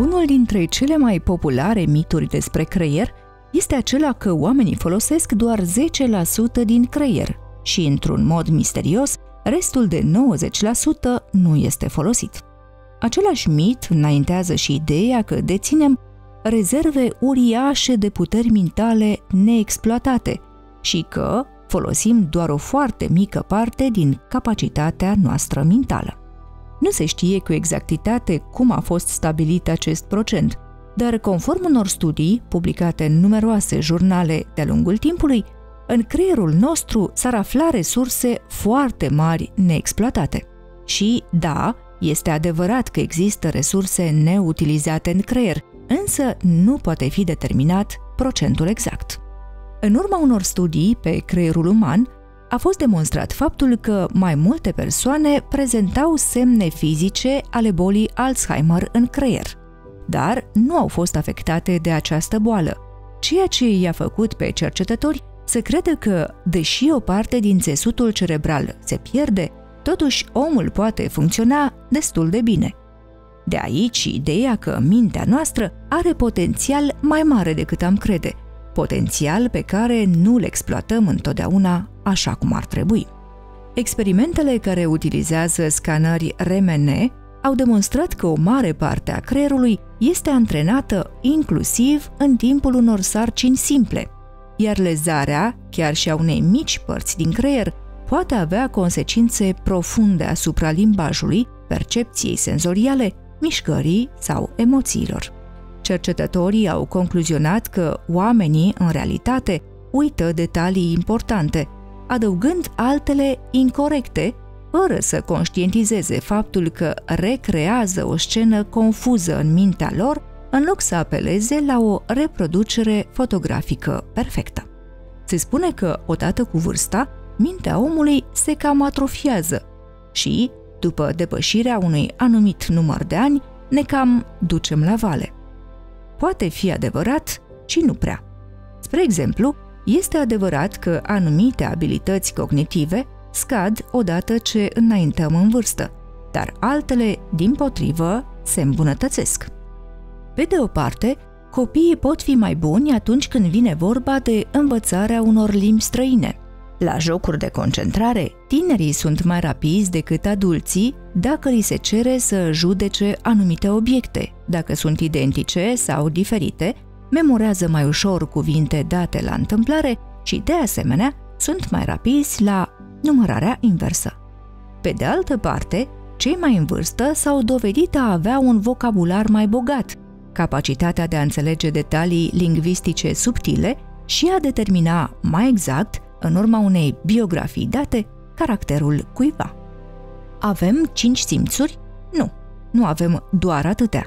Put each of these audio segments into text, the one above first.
Unul dintre cele mai populare mituri despre creier este acela că oamenii folosesc doar 10% din creier și, într-un mod misterios, restul de 90% nu este folosit. Același mit înaintează și ideea că deținem rezerve uriașe de puteri mentale neexploatate și că folosim doar o foarte mică parte din capacitatea noastră mentală. Nu se știe cu exactitate cum a fost stabilit acest procent, dar conform unor studii publicate în numeroase jurnale de-a lungul timpului, în creierul nostru s-ar afla resurse foarte mari neexploatate. Și, da, este adevărat că există resurse neutilizate în creier, însă nu poate fi determinat procentul exact. În urma unor studii pe creierul uman, a fost demonstrat faptul că mai multe persoane prezentau semne fizice ale bolii Alzheimer în creier, dar nu au fost afectate de această boală, ceea ce i-a făcut pe cercetători să crede că, deși o parte din țesutul cerebral se pierde, totuși omul poate funcționa destul de bine. De aici ideea că mintea noastră are potențial mai mare decât am crede, potențial pe care nu îl exploatăm întotdeauna așa cum ar trebui. Experimentele care utilizează scanări RMN au demonstrat că o mare parte a creierului este antrenată inclusiv în timpul unor sarcini simple, iar lezarea, chiar și a unei mici părți din creier, poate avea consecințe profunde asupra limbajului, percepției senzoriale, mișcării sau emoțiilor. Cercetătorii au concluzionat că oamenii, în realitate, uită detalii importante, adăugând altele incorrecte, fără să conștientizeze faptul că recrează o scenă confuză în mintea lor, în loc să apeleze la o reproducere fotografică perfectă. Se spune că, odată cu vârsta, mintea omului se cam atrofiază și, după depășirea unui anumit număr de ani, ne cam ducem la vale. Poate fi adevărat și nu prea. Spre exemplu, este adevărat că anumite abilități cognitive scad odată ce înaintăm în vârstă, dar altele, din potrivă, se îmbunătățesc. Pe de o parte, copiii pot fi mai buni atunci când vine vorba de învățarea unor limbi străine. La jocuri de concentrare, tinerii sunt mai rapizi decât adulții dacă li se cere să judece anumite obiecte, dacă sunt identice sau diferite, memorează mai ușor cuvinte date la întâmplare și, de asemenea, sunt mai rapizi la numărarea inversă. Pe de altă parte, cei mai în vârstă s-au dovedit a avea un vocabular mai bogat, capacitatea de a înțelege detalii lingvistice subtile și a determina mai exact, în urma unei biografii date, caracterul cuiva. Avem cinci simțuri? Nu, nu avem doar atâtea.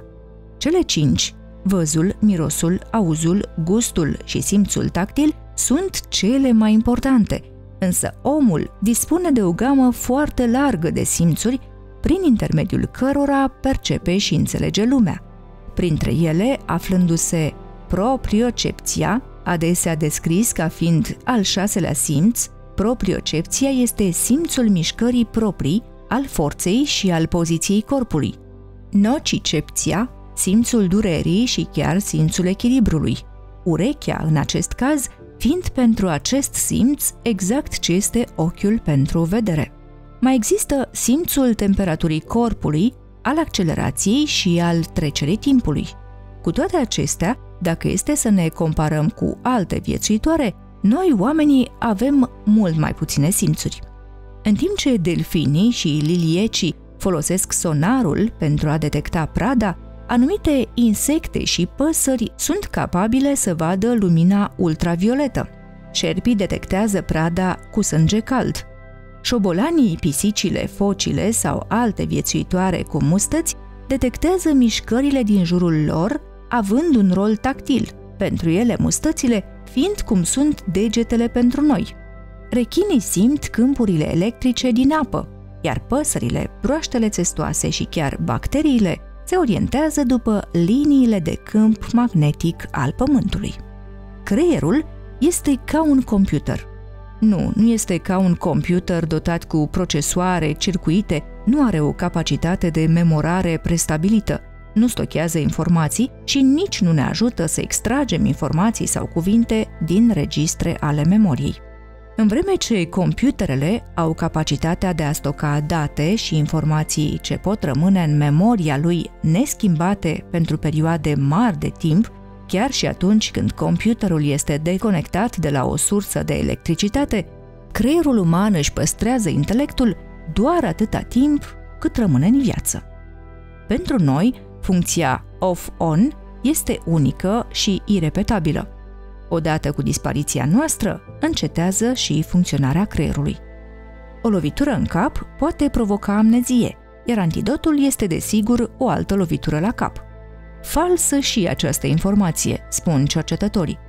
Cele cinci, văzul, mirosul, auzul, gustul și simțul tactil, sunt cele mai importante, însă omul dispune de o gamă foarte largă de simțuri prin intermediul cărora percepe și înțelege lumea. Printre ele aflându-se propriocepția, adesea descris ca fiind al șaselea simț, propriocepția este simțul mișcării proprii, al forței și al poziției corpului. Nocicepția, simțul durerii și chiar simțul echilibrului. Urechea, în acest caz, fiind pentru acest simț exact ce este ochiul pentru vedere. Mai există simțul temperaturii corpului, al accelerației și al trecerii timpului. Cu toate acestea, dacă este să ne comparăm cu alte viețuitoare, noi oamenii avem mult mai puține simțuri. În timp ce delfinii și liliecii folosesc sonarul pentru a detecta prada, anumite insecte și păsări sunt capabile să vadă lumina ultravioletă. Șerpii detectează prada cu sânge cald. Șobolanii, pisicile, focile sau alte viețuitoare cu mustăți detectează mișcările din jurul lor, având un rol tactil, pentru ele mustățile fiind cum sunt degetele pentru noi. Rechinii simt câmpurile electrice din apă, iar păsările, broaștele țestoase și chiar bacteriile se orientează după liniile de câmp magnetic al Pământului. Creierul este ca un computer. Nu, nu este ca un computer dotat cu procesoare, circuite, nu are o capacitate de memorare prestabilită. nu stochează informații și nici nu ne ajută să extragem informații sau cuvinte din registre ale memoriei. În vreme ce computerele au capacitatea de a stoca date și informații ce pot rămâne în memoria lui neschimbate pentru perioade mari de timp, chiar și atunci când computerul este deconectat de la o sursă de electricitate, creierul uman își păstrează intelectul doar atâta timp cât rămâne în viață. Pentru noi, funcția off-on este unică și irepetabilă. Odată cu dispariția noastră, încetează și funcționarea creierului. O lovitură în cap poate provoca amnezie, iar antidotul este desigur o altă lovitură la cap. Falsă și această informație, spun cercetătorii.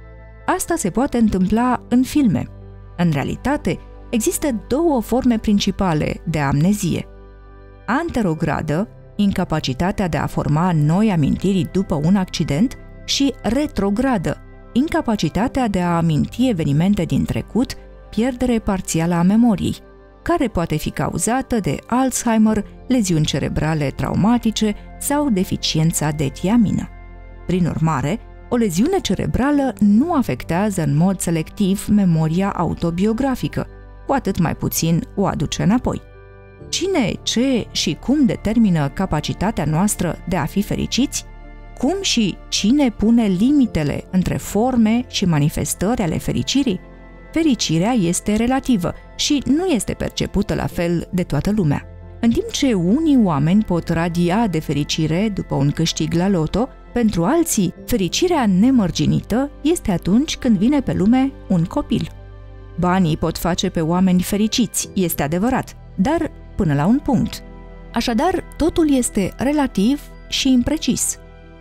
Asta se poate întâmpla în filme. În realitate, există două forme principale de amnezie. Anterogradă, incapacitatea de a forma noi amintiri după un accident, și retrogradă, incapacitatea de a aminti evenimente din trecut, pierdere parțială a memoriei, care poate fi cauzată de Alzheimer, leziuni cerebrale traumatice sau deficiența de tiamină. Prin urmare, o leziune cerebrală nu afectează în mod selectiv memoria autobiografică, cu atât mai puțin o aduce înapoi. Cine, ce și cum determină capacitatea noastră de a fi fericiți? Cum și cine pune limitele între forme și manifestări ale fericirii? Fericirea este relativă și nu este percepută la fel de toată lumea. În timp ce unii oameni pot radia de fericire după un câștig la loto, pentru alții, fericirea nemărginită este atunci când vine pe lume un copil. Banii pot face pe oameni fericiți, este adevărat, dar până la un punct. Așadar, totul este relativ și imprecis.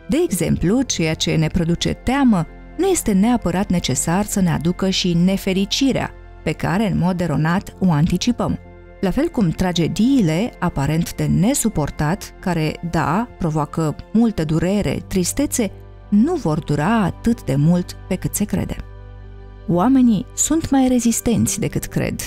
De exemplu, ceea ce ne produce teamă nu este neapărat necesar să ne aducă și nefericirea, pe care în mod eronat o anticipăm. La fel cum tragediile, aparent de nesuportat, care, da, provoacă multă durere, tristețe, nu vor dura atât de mult pe cât se crede. Oamenii sunt mai rezistenți decât cred